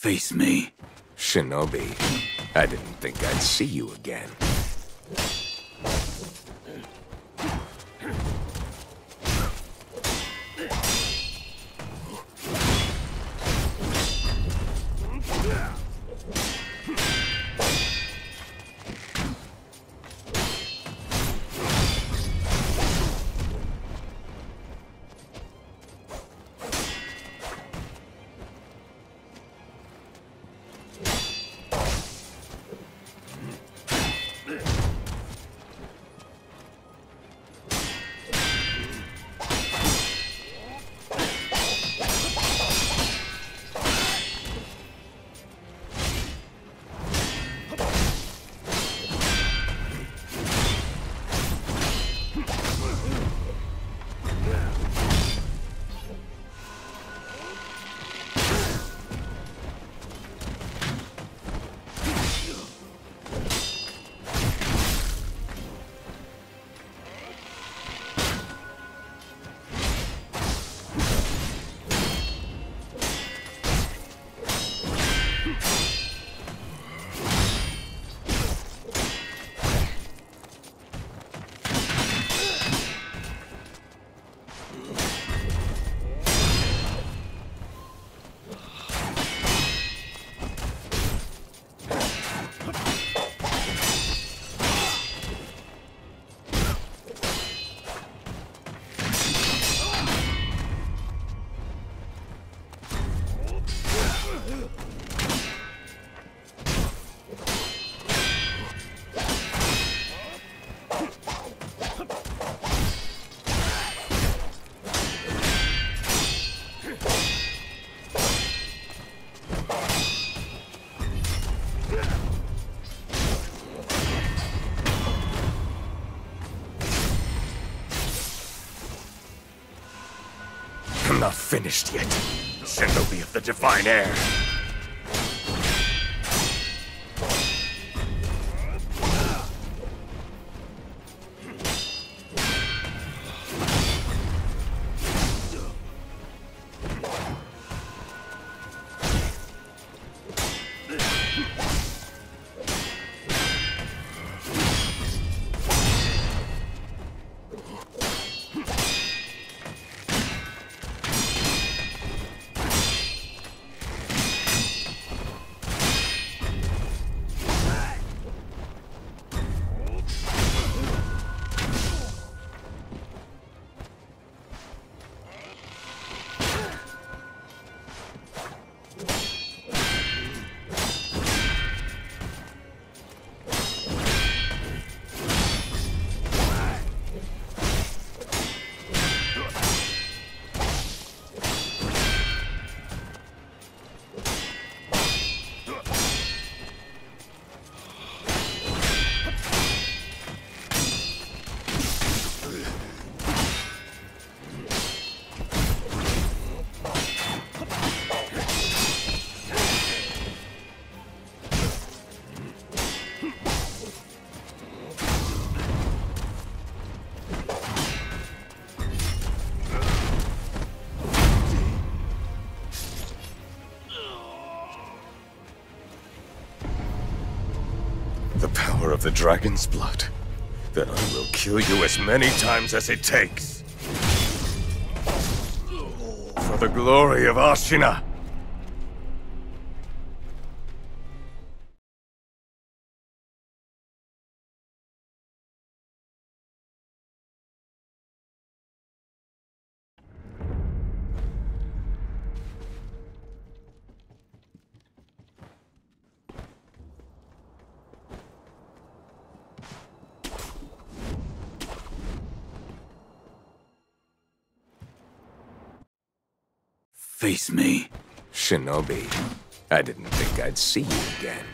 Face me. Shinobi, I didn't think I'd see you again. Not finished yet. Shinobi of the Divine Heir. The power of the dragon's blood. Then I will kill you as many times as it takes. For the glory of Ashina. Face me. Shinobi, I didn't think I'd see you again.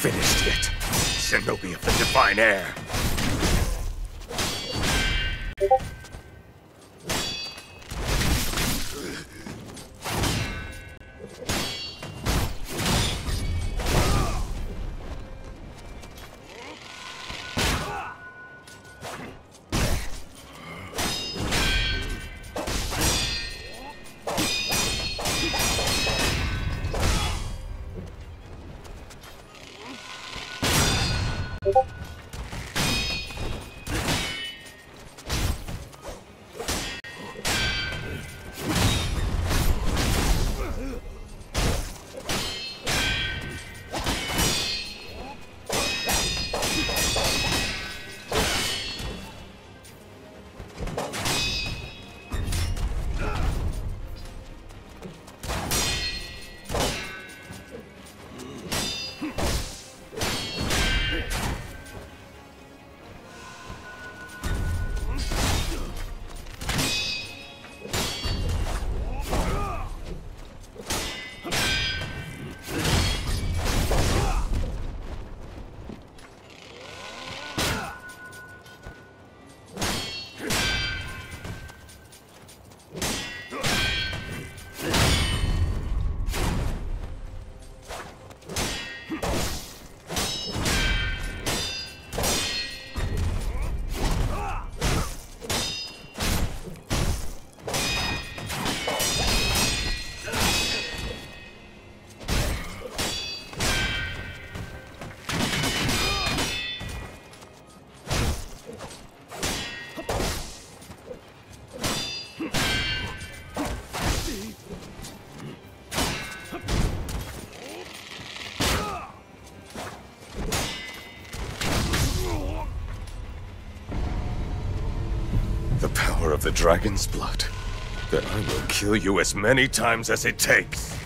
Finished yet. Shinobi of the Divine Heir. Of the dragon's blood. Then I will kill you as many times as it takes.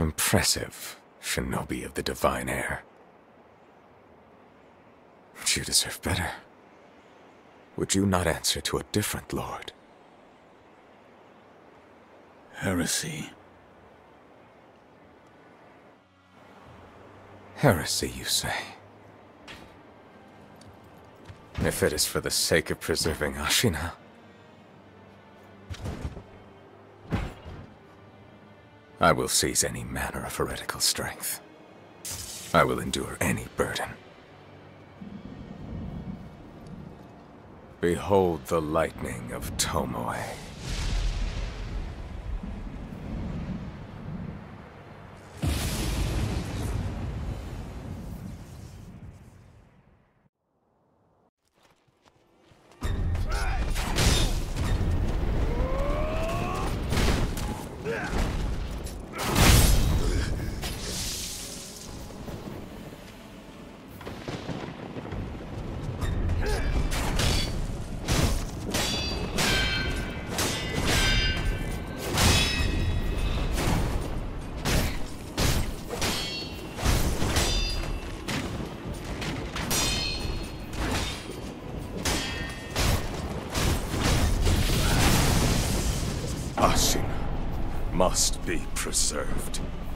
Impressive, shinobi of the divine heir. You deserve better. Would you not answer to a different lord? Heresy. Heresy, you say? If it is for the sake of preserving Ashina. I will seize any manner of heretical strength. I will endure any burden. Behold the lightning of Tomoe. Be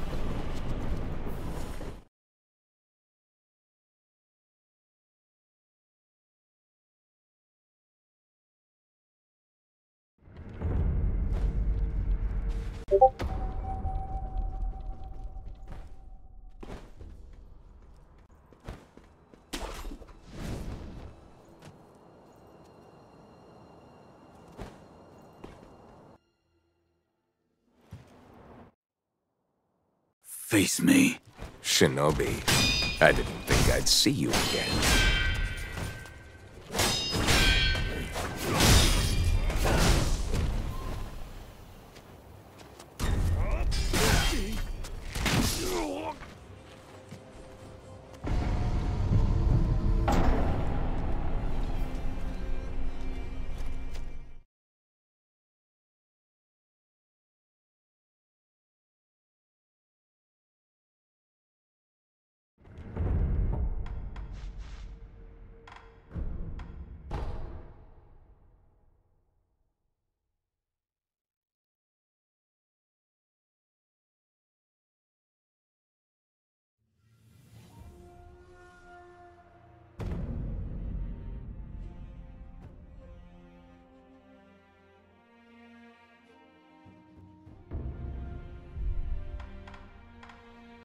Face me. Shinobi I didn't think I'd see you again.